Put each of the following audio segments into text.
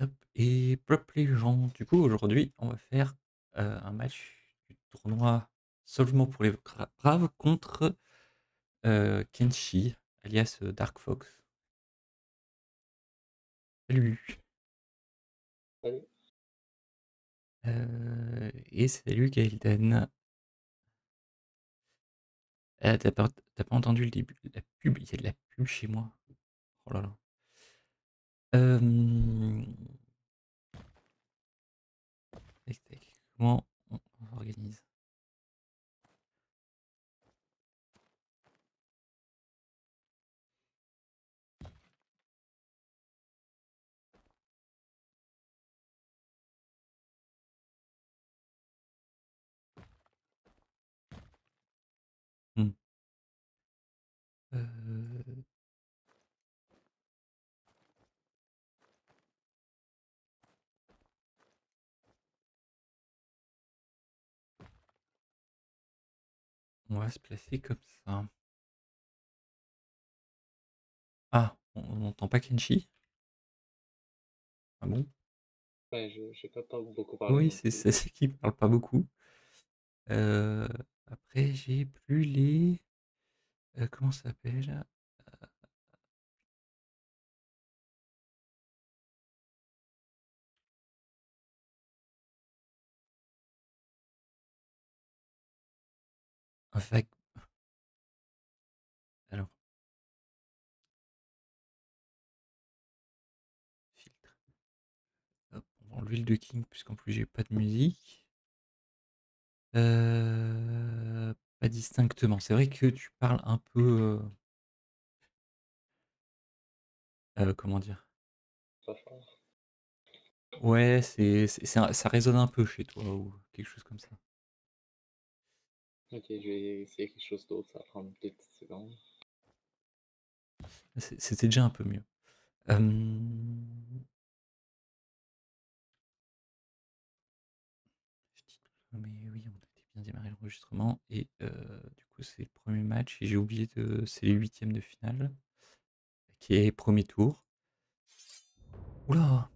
Hop et plop les gens. Du coup, aujourd'hui, on va faire, heu, un match du tournoi Seulement pour les braves contre, heu, Kenshi alias, heu, Dark Fox. Salut! Et salut Gaëlden. Eh tu as pas tu as pas entendu le début de la pub? Il y a de la pub chez moi. Oh là là. Comment on on On va se placer comme ça. Ah, on n'entend pas Kenshi? Ah bon? Ouais, je j'ai pas pas beaucoup parlé Oui, c'est c'est qu'il parle pas beaucoup. Heu, après j'ai plus les heu, comment ça s'appelle? Fait Alors Filtre. Hop, on va enlever le ducking puisqu'en plus j'ai pas de musique. Heu, pas distinctement. C'est vrai que tu parles un peu, heu heu, comment dire? Ouais, c'est c'est ça ça résonne un peu chez toi ou quelque chose comme ça. OK, je vais essayer quelque chose d'autre, ça va prendre des petites secondes. C'était déjà un peu mieux. Hem mais oui, on avait bien démarré l'enregistrement et heu, du coup, c'est le 1er match et j'ai oublié de c'est les 1/8 de finale qui est 1er tour. Ouh là!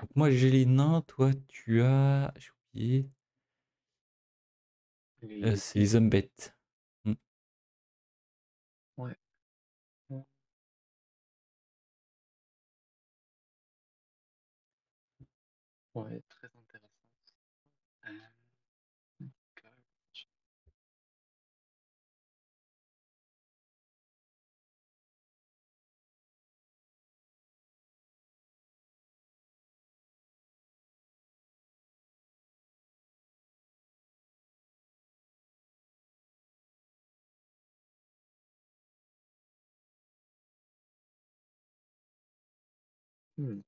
Donc moi j'ai les nains, toi tu as j'ai oublié Les c'est les hommes bêtes. Ouais. Mmh. Ouais, Mmh.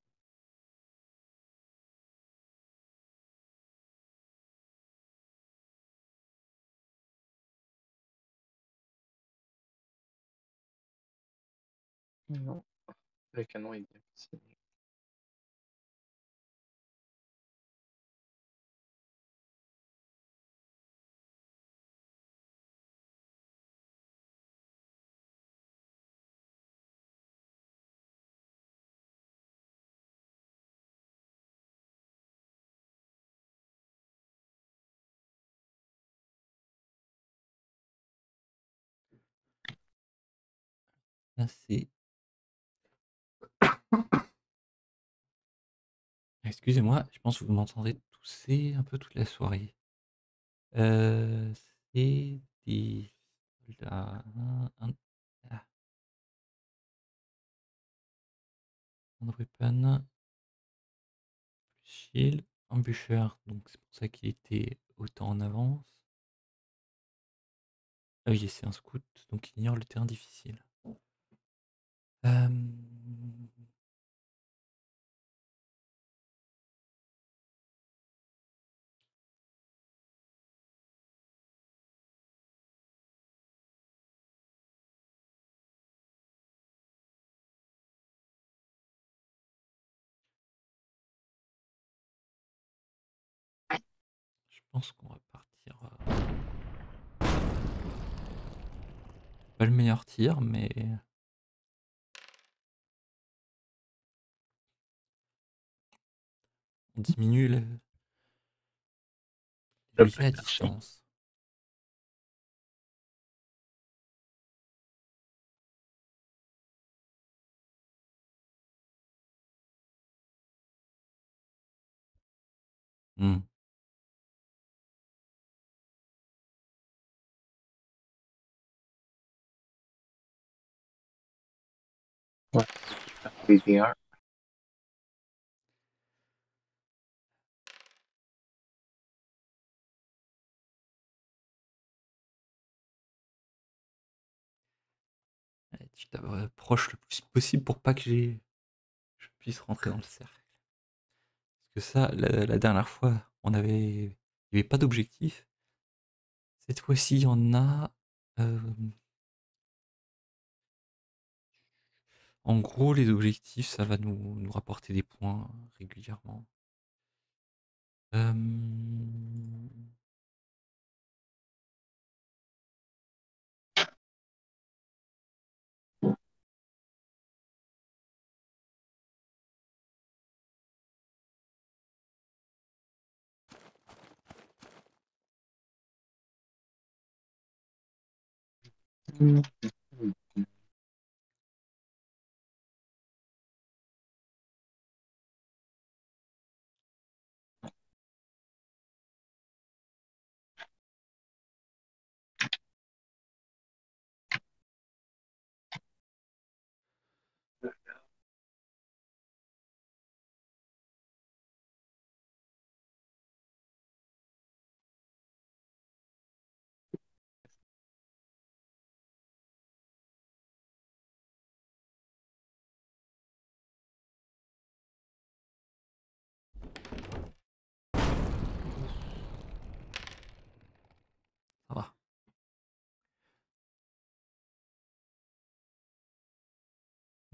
Non, le canon est bien Excusez-moi, je pense que vous m'entendrez tousser un peu toute la soirée. Heu, c'est des soldats ah. Hand weapon. Shield, embûcheur, donc c'est pour ça qu'il était autant en avance. Ah oui, c'est un scout, donc il ignore le terrain difficile. Hem Je pense qu'on va partir, heu pas le meilleur tir, mais On diminue le... À distance. Hmm. Tu t'approches le plus possible pour pas que j'ai... je puisse rentrer dans le cercle. Parce que ça, la, dernière fois, on avait... il avait pas d'objectif. Cette fois-ci, il y en a... euh, En gros, les objectifs, ça va nous, nous rapporter des points régulièrement. Euh, Mmh.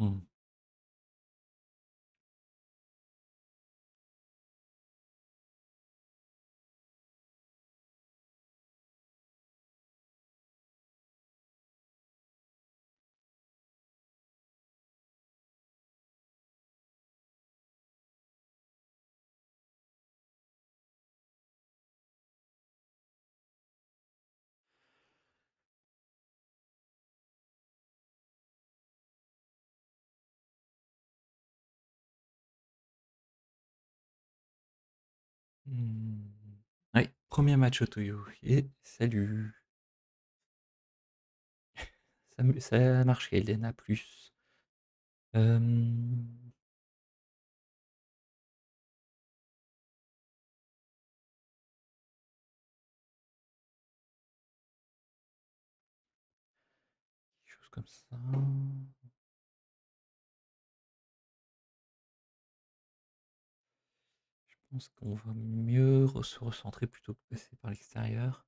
Hmm. Hmm. Ouais, premier match Otoyo. Et salut. Ça, ça a marché, Elena plus. Euh, chose comme ça. Pense qu'on va mieux se recentrer plutôt que passer par l'extérieur.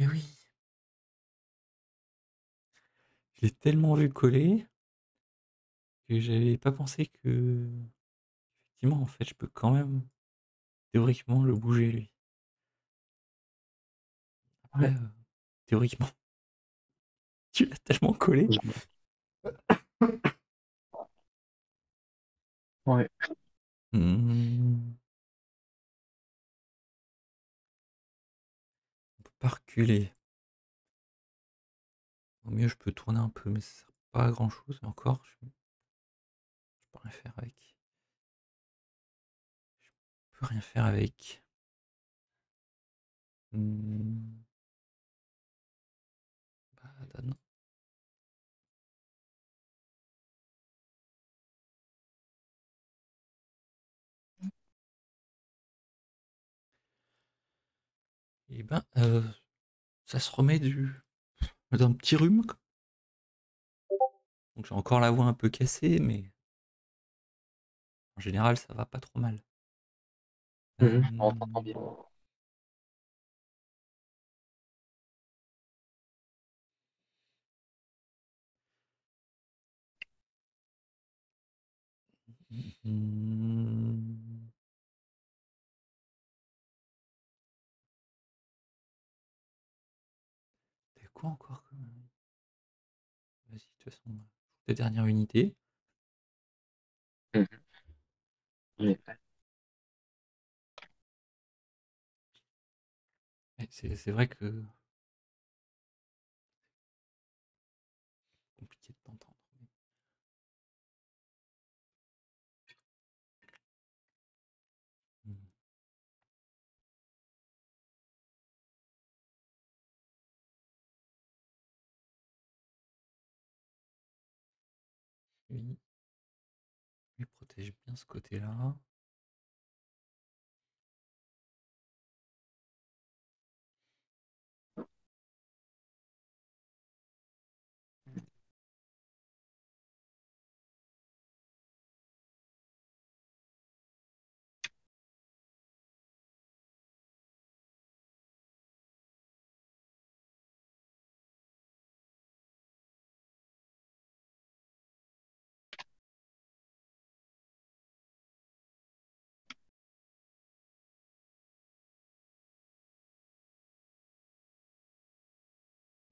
Mais oui. Je l'ai tellement vu coller que j'avais pas pensé que. Effectivement, en fait, je peux quand même théoriquement le bouger lui. Après, Ouais. euh, théoriquement, tu l'as tellement collé. Ouais. Reculer. Au mieux, je peux tourner un peu, mais ça sert pas à grand chose. Encore, je, peux rien faire avec. Je peux rien faire avec. Hmm. Eh ben, euh, ça se remet du d'un petit rhume. Donc j'ai encore la voix un peu cassée, mais en général, ça va pas trop mal. On t'entend bien. hmm. T'es quoi encore comme- De toute façon, ta dernière unité. C'est vrai que Oui. Lui protège bien ce côté-là.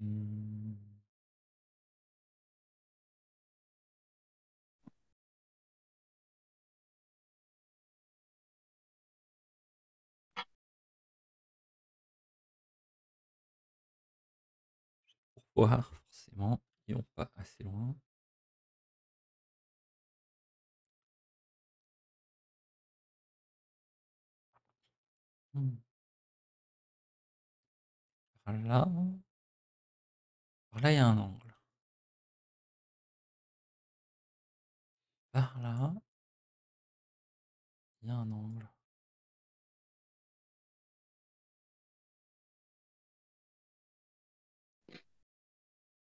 Hmm. Pour voir, forcément, ils vont pas assez loin? Hmm. Là. Il y a un angle. Par là. Il y a un angle.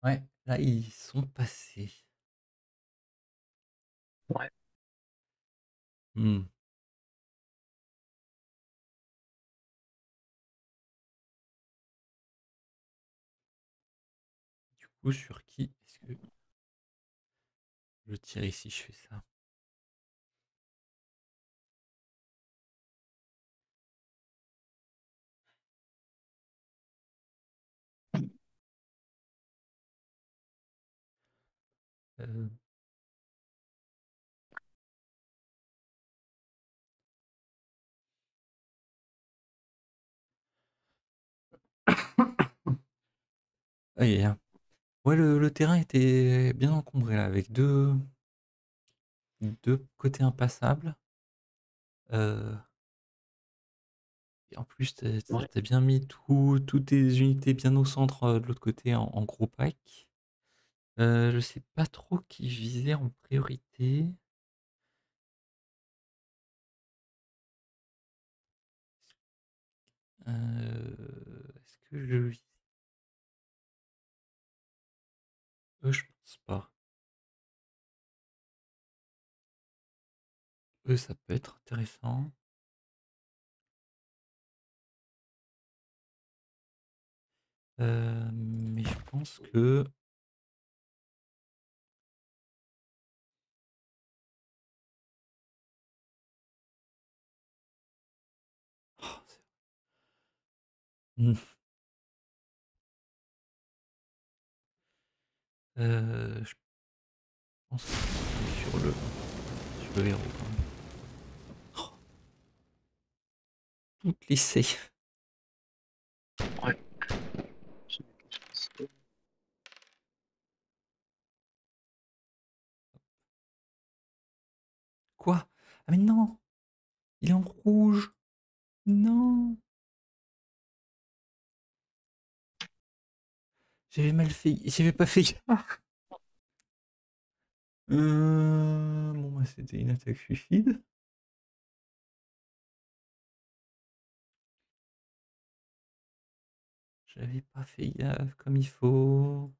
Ouais, là, ils sont passés. Ouais. Hmm. Sur qui est-ce que je tire ici Je fais ça. Euh, a- Ouais, le, le terrain était bien encombré là, avec deux, deux côtés impassables. Euh, et en plus, Ouais. as bien mis tout, toutes tes unités bien au centre euh, de l'autre côté en, en gros pack. Euh, je sais pas trop qui visait en priorité. Est-ce que je vise Je pense pas. Eux, ça peut être intéressant. Euh, mais je pense que oh, Hmm. Euh, je pense que c'est sur le sur le héros quand même. Oh, toutes les. Ouais. Ici. Quoi? Ah mais non Il est en rouge Non J'avais mal fait. J'avais pas fait gaffe. Euh, Bon, bah, c'était une attaque suicide. J'avais pas fait gaffe comme il faut.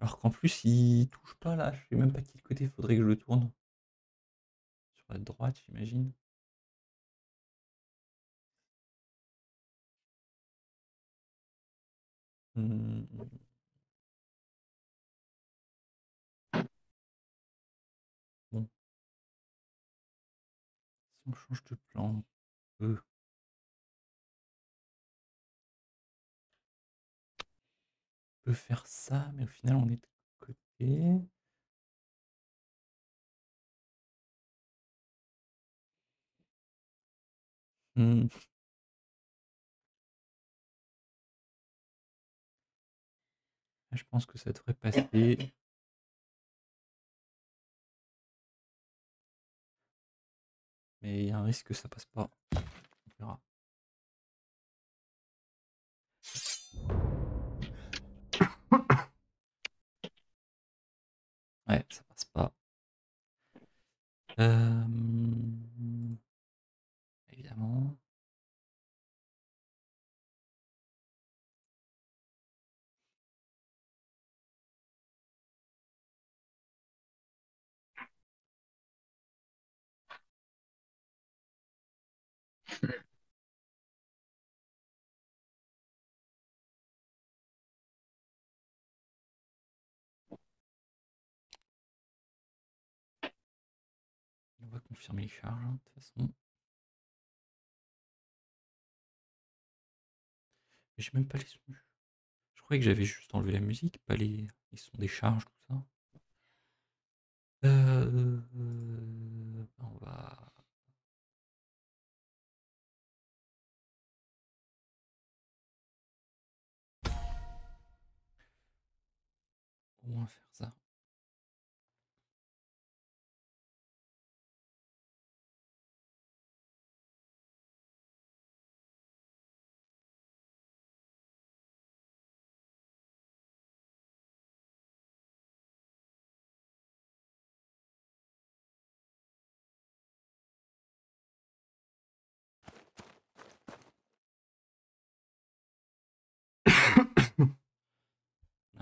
Alors qu'en plus, il touche pas là. Je sais même pas quel côté faudrait que je le tourne. Sur la droite, j'imagine. Si on change de plan, peut faire ça, mais au final, on est de côté. Hmm. Je pense que ça devrait passer. Mais il y a un risque que ça passe pas. On verra. Ouais, ça passe pas. Euh, Évidemment. Confirmer les charges, hein, de toute façon. J'ai même pas les sons. Je croyais que j'avais juste enlevé la musique, pas les, les sons des charges, tout ça. Euh, on va. Au faire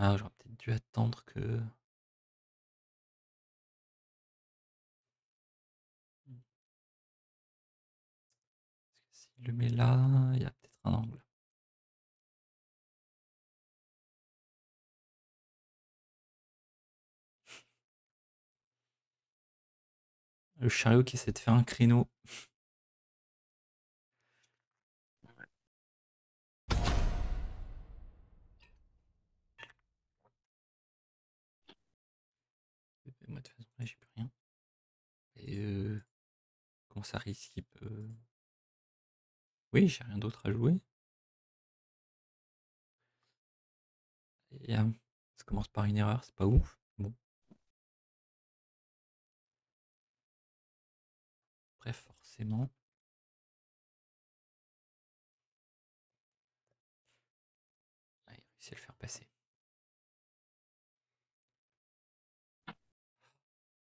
Ah, j'aurais peut-être dû attendre que. Parce que s'il le met là, il y a peut-être un angle. Le chariot qui essaie de faire un créneau. Euh, comment ça risque. Oui, j'ai rien d'autre à jouer. Euh, ça commence par une erreur, c'est pas ouf. Bon. Bref, forcément. Ah, il réussit à le faire passer.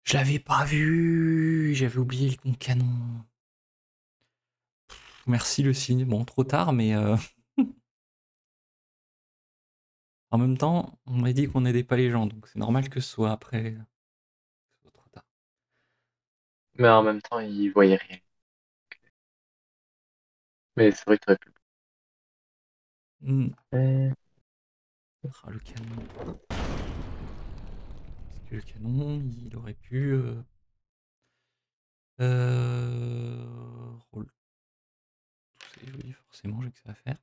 Je l'avais pas vu, j'avais oublié le canon. merci le signe. Bon, trop tard, mais euh, en même temps, on m'a dit qu'on n'aidait pas les gens, donc c'est normal que ce soit après. Que ce soit trop tard. Mais en même temps, il voyait rien. Mais c'est vrai que tu aurais pu. Hmm. Euh, Ah, le canon. Le canon, il aurait pu. Euh... Euh... Forcément, j'ai que ça à faire.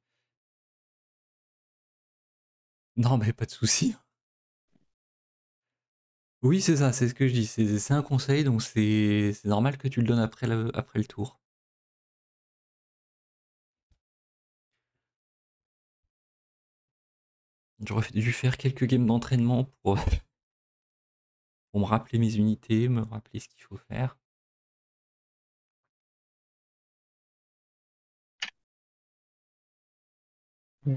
Non, mais pas de souci. Oui, c'est ça, c'est ce que je dis. C'est un conseil, donc c'est normal que tu le donnes après après le tour. J'aurais dû faire quelques games d'entraînement pour, pour me rappeler mes unités, me rappeler ce qu'il faut faire. Hmm,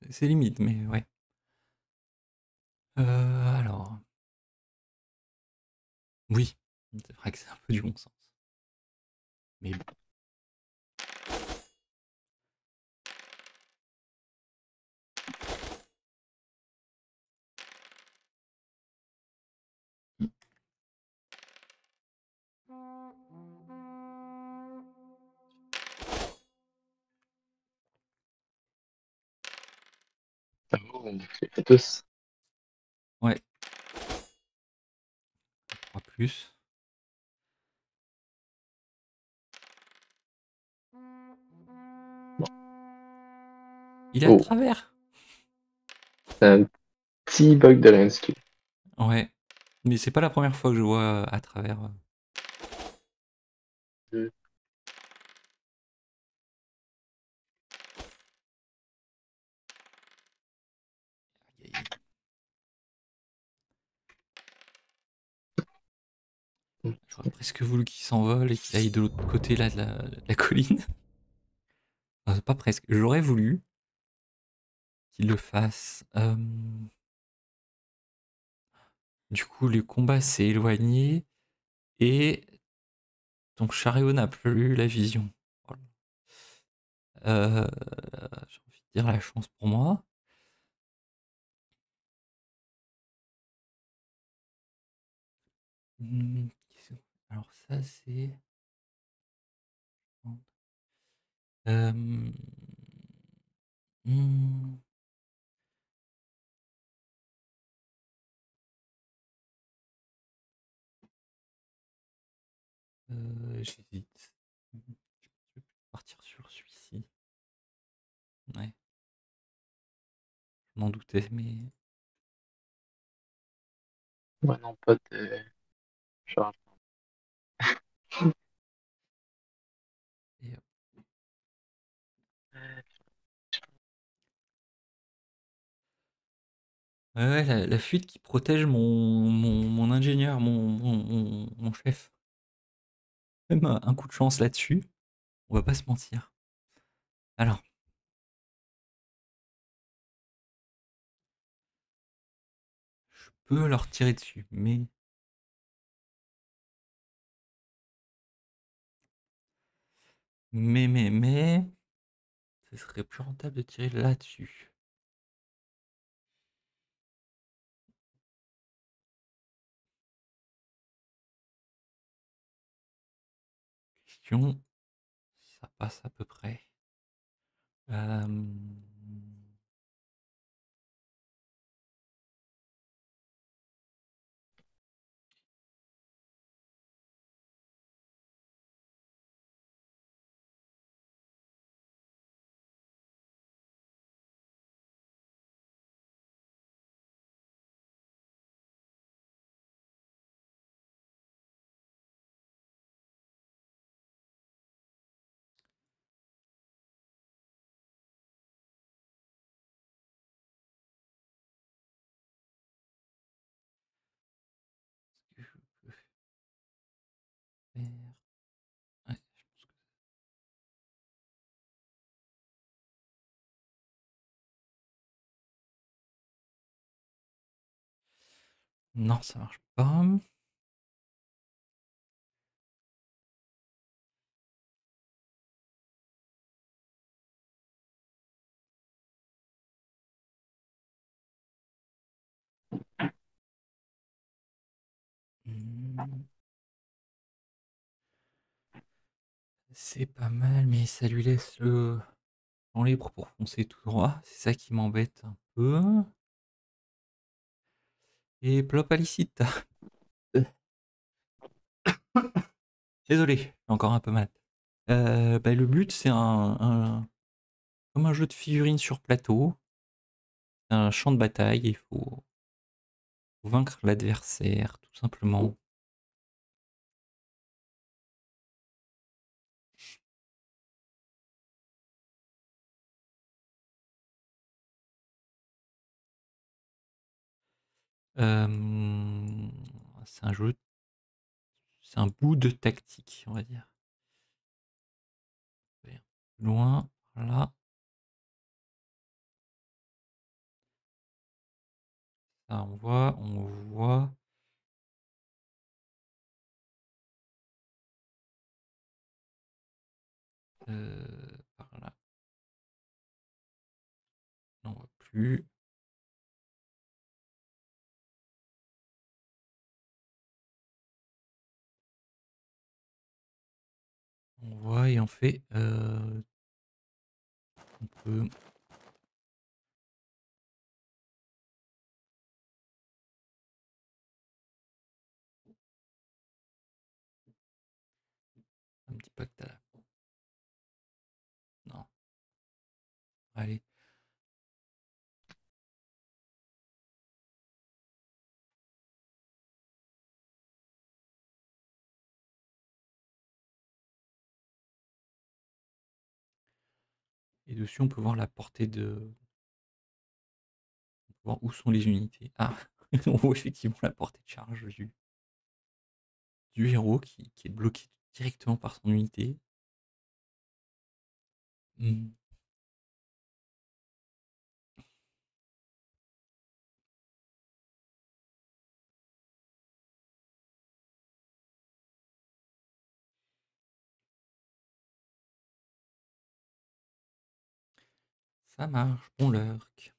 C'est c'est limite, mais ouais. Euh, alors. Oui, c'est vrai que c'est un peu du bon sens. Mais bon. On fait tous. Ouais. 3 plus. Il est à Oh. travers. C'est un petit bug de landscape. Ouais. Mais c'est pas la première fois que je vois à travers. euh. Mm. Aïe, aïe, aïe. Presque voulu qu'il s'envole et qu'il aille de l'autre côté là de la, colline? Enfin, pas presque. J'aurais voulu qu'il le fasse. Euh, Du coup, le combat s'est éloigné et ton chariot n'a plus la vision. Voilà. Euh, J'ai envie de dire la chance pour moi. Alors ça c'est... Euh, hmm, euh, J'hésite. Je vais partir sur celui-ci. Ouais. Je m'en doutais, mais... Ouais, non, pas de Ouais, la, fuite qui protège mon, mon, mon ingénieur, mon, chef. Même un coup de chance là-dessus. On va pas se mentir. Alors. Je peux leur tirer dessus, mais... Mais, mais, mais... Ce serait plus rentable de tirer là-dessus. Ça passe à peu près. Non, ça marche pas. Hmm. C'est pas mal, mais ça lui laisse le en libre pour foncer tout droit. C'est ça qui m'embête un peu. Et plop Alicita. Désolé, encore un peu mal. Euh, bah, le but, c'est un, un- comme un jeu de figurines sur plateau. Un champ de bataille. Il faut vaincre l'adversaire, tout simplement. C'est un jeu, c'est un bout de tactique, on va dire. Loin, là. Ça. on voit, on voit. Euh, par là. On voit plus. Voit et on fait. euh, on peut. Un petit pacte à la. Non. Allez. Dessus, on peut voir la portée de. Voir où sont les unités. Ah, on voit effectivement la portée de charge du, héros qui, qui est bloqué directement par son unité. Hmm. Ça marche, on lurk.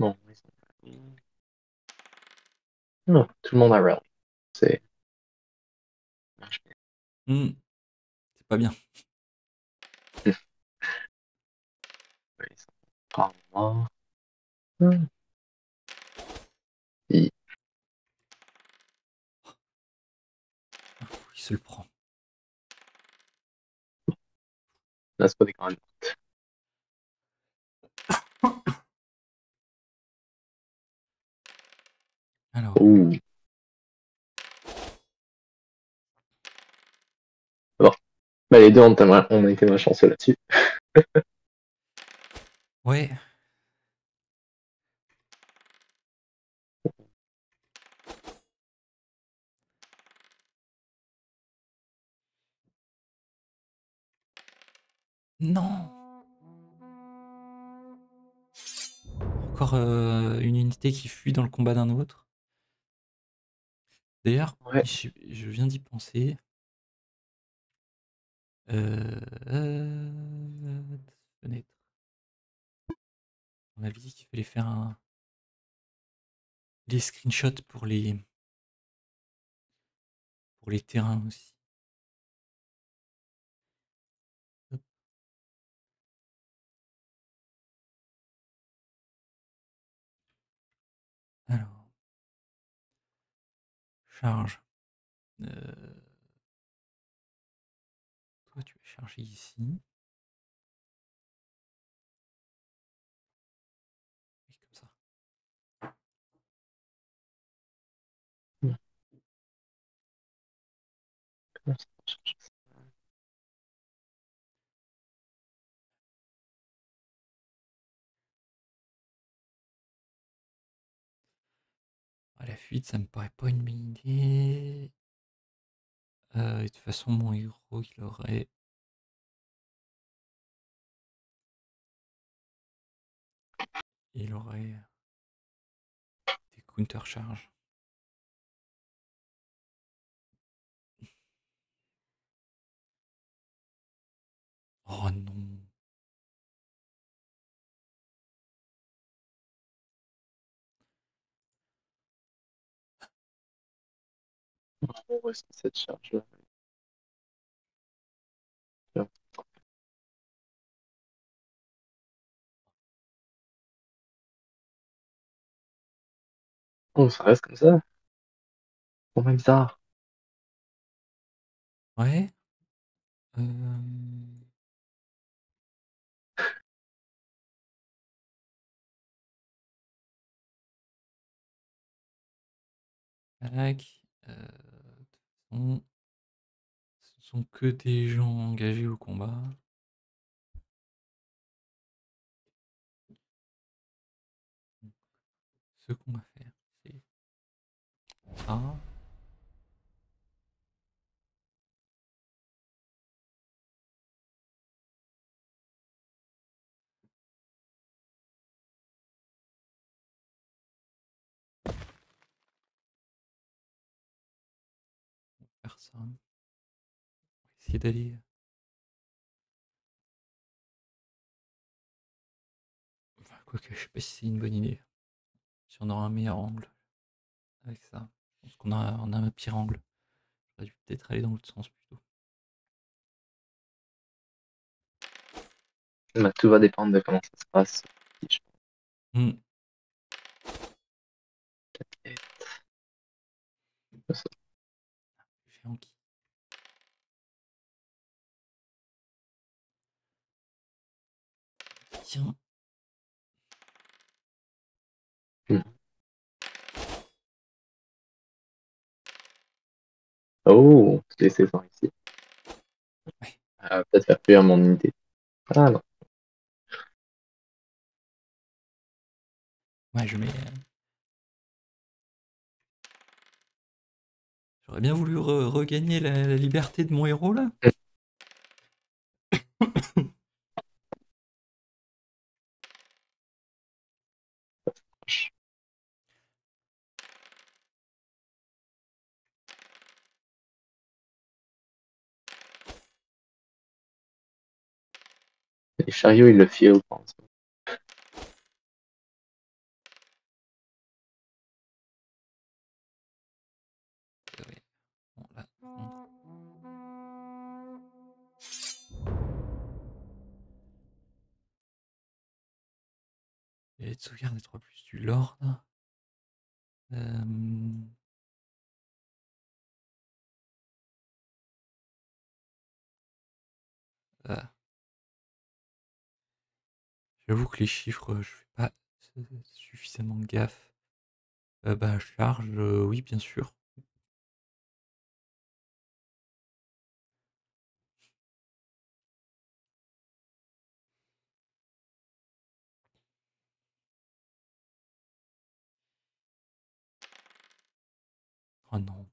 Sont- Non, tout le monde a rally. C'est. Hmm. C'est pas bien. Ouais, ils sont pas morts. Hmm. Et- Il se le prend. Là, c'est pas des grandes notes. Alors, Ouh. Bon. Bah, les deux, on, t'a- on a été malchanceux là-dessus. ouais. Non. Encore euh, une unité qui fuit dans le combat d'un autre. D'ailleurs, Ouais. je, je viens d'y penser. Euh, euh, fenêtre. On avait dit qu'il fallait faire un les screenshots pour les pour les terrains aussi. Charge. Euh, toi, tu vas charger ici. La fuite, ça me paraît pas une bonne idée. Euh, de toute façon, mon héros, il aurait. Il aurait des counter charges. Oh non. On reste cette charge-là. Bien. Oh, ça reste comme ça. Oh, mais bizarre. Ouais. Euh... Façon, sont que des gens engagés au combat. Ce qu'on va faire, c'est ça. D'aller. Enfin, quoique, je sais pas si c'est une bonne idée. Si on aura un meilleur angle avec ça. Je pense qu'on a, on a un pire angle. J'aurais dû peut-être aller dans l'autre sens plutôt. Bah, tout va dépendre de comment ça se passe. Hmm. Géant qui Tiens. Oh, je laissé voir ici. Ouais. Ah, peut-être faire fuir mon unité. Ah non. Ouais, je mets. euh, J'aurais bien voulu re- regagner la, la liberté de mon héros là. Les chariots, ils le contre. Et de sauvegarde des 3 plus du Lord. Ah. J'avoue que les chiffres, je fais pas suffisamment gaffe. Euh, bah, charge, euh, oui, bien sûr. Oh non.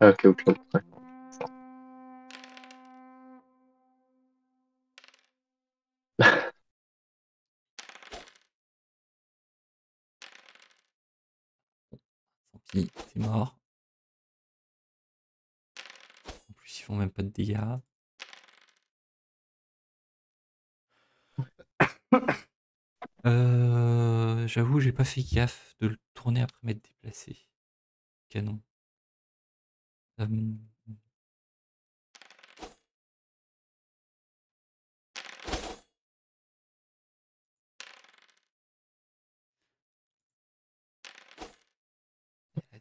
Ah, ok, ok. ouais. T'es mort. En plus, ils font même pas de dégâts. Euh, J'avoue, j'ai pas fait gaffe de le tourner après m'être déplacé. Canon. La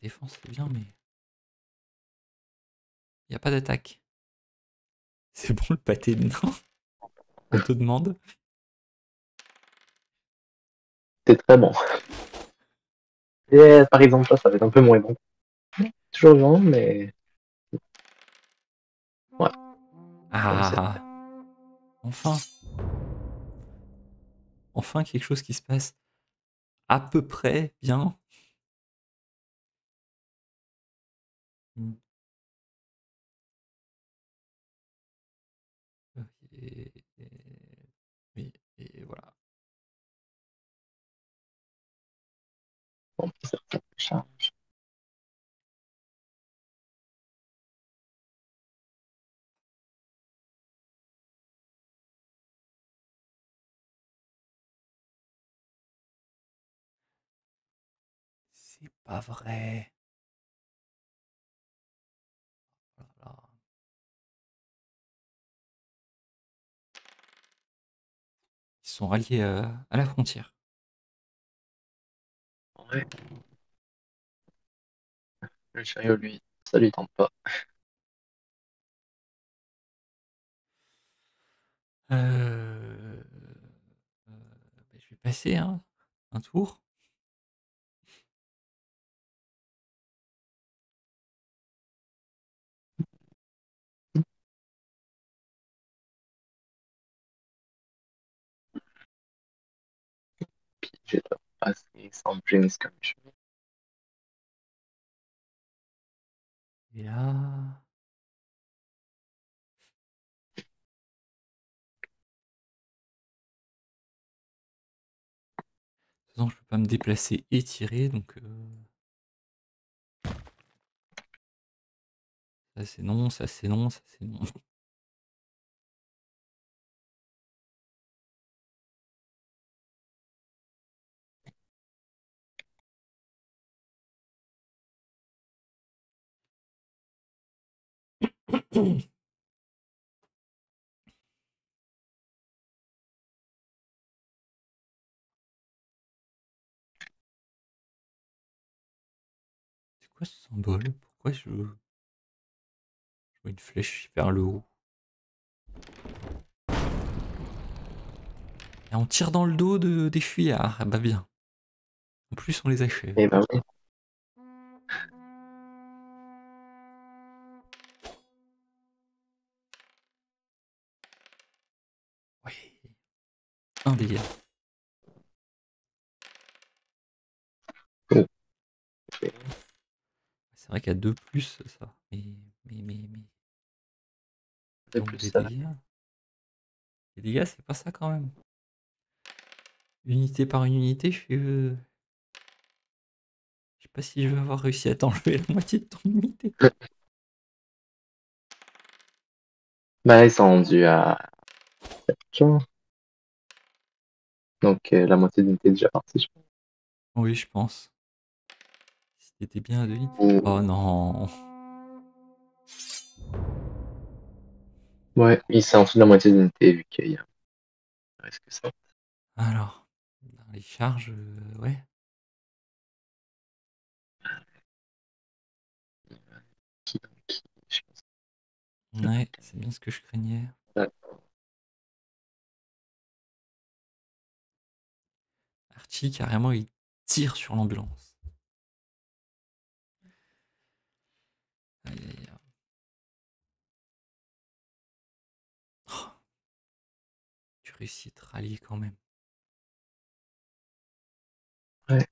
défense, c'est bien, mais. Il a pas d'attaque. C'est bon le pâté de nain? On te demande. C'est très bon. Et par exemple, ça, ça va être un peu moins bon. Toujours bon, mais Ah Enfin Enfin quelque chose qui se passe à peu près bien. Hmm. Et, et- oui, et voilà. bon, pas vrai. Oh là là. Ils sont ralliés euh, à la frontière. Ouais. Le chariot, lui, ça lui tente pas. Euh, euh, bah, je vais passer hein, un tour. Comme je veux. Et là. De toute façon, je peux pas me déplacer et tirer, donc. euh, Ça c'est non, ça c'est non, ça c'est non. Quoi ce symbole? Pourquoi je... je vois une flèche vers le haut? Et on tire dans le dos de, des fuyards. Ah bah bien. En plus, on les achève. Eh ben. Oui. Un dégât. Ok. C'est vrai qu'il y a deux plus, ça. Mais, mais, mais, Donc, plus, les ça dégâts. Les dégâts, c'est pas ça quand même. Unité par unité, je fais. euh, Je sais pas si je vais avoir réussi à t'enlever la moitié de ton unité. Bah ils sont rendus à 7 Donc euh, la moitié d'unité est déjà partie, je pense. Oui, je pense. Si t'étais bien à deux Oh non. Ouais, ils sont en dessous de la moitié d'unité vu qu'il y a il que ça. Alors, dans les charges, euh, ouais. Ouais, c'est bien ce que je craignais. D'accord. Carrément, il tire sur l'ambulance. Aïe, aïe, aïe. Oh. Tu réussis à te rallier quand même. Ouais.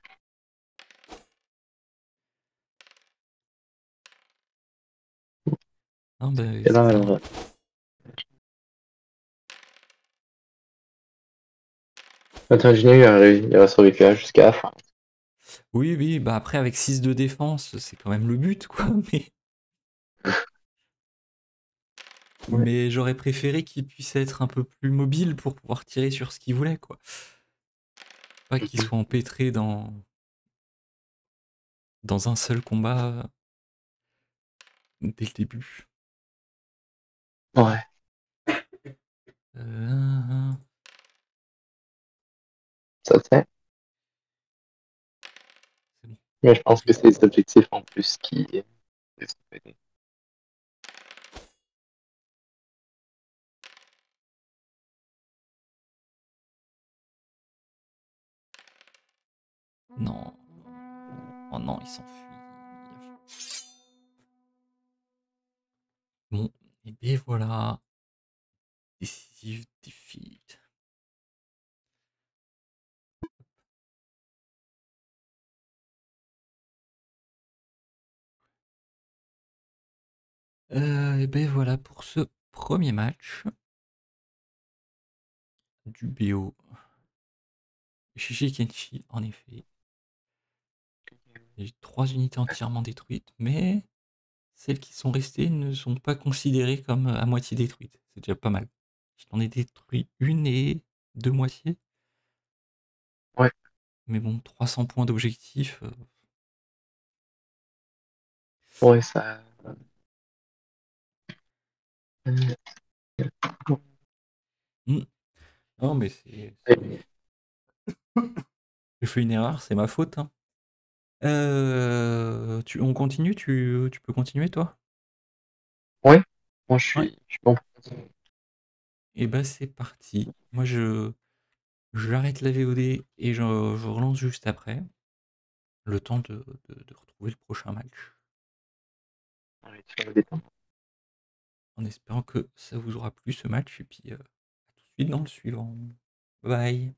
Non, Et là, alors, ingénieur il a, réussi- il a survécu à jusqu'à la fin. Oui, oui, bah après, avec 6 de défense, c'est quand même le but, quoi. Mais, Ouais. mais j'aurais préféré qu'il puisse être un peu plus mobile pour pouvoir tirer sur ce qu'il voulait, quoi. Pas qu'il soit empêtré dans... dans un seul combat dès le début. Ouais. Euh, Ça bon. Mais je pense que c'est les objectifs en plus qui. Non. Oh non, il s'enfuit. Bon, et bien voilà. Décisive defeat. Euh, et ben voilà pour ce premier match du BO. Shishi Kenshi, en effet. J'ai trois unités entièrement détruites, mais celles qui sont restées ne sont pas considérées comme à moitié détruites. C'est déjà pas mal. J'en ai détruit une et deux moitiés. Ouais. Mais bon, 300 points d'objectif, euh, Ouais, ça. Euh, Mmh. Non, mais c'est j'ai fait une erreur, c'est ma faute, hein. Heu, tu on continue? Tu tu peux continuer, toi? Ouais, moi je Ouais? suis je suis bon. Et bah, c'est parti. Moi, je j'arrête la VOD et je je relance juste après. Le temps de de de retrouver le prochain match. Ouais, tu vas détendre. En espérant que ça vous aura plu ce match et puis, heu, à tout de suite dans le suivant. Bye.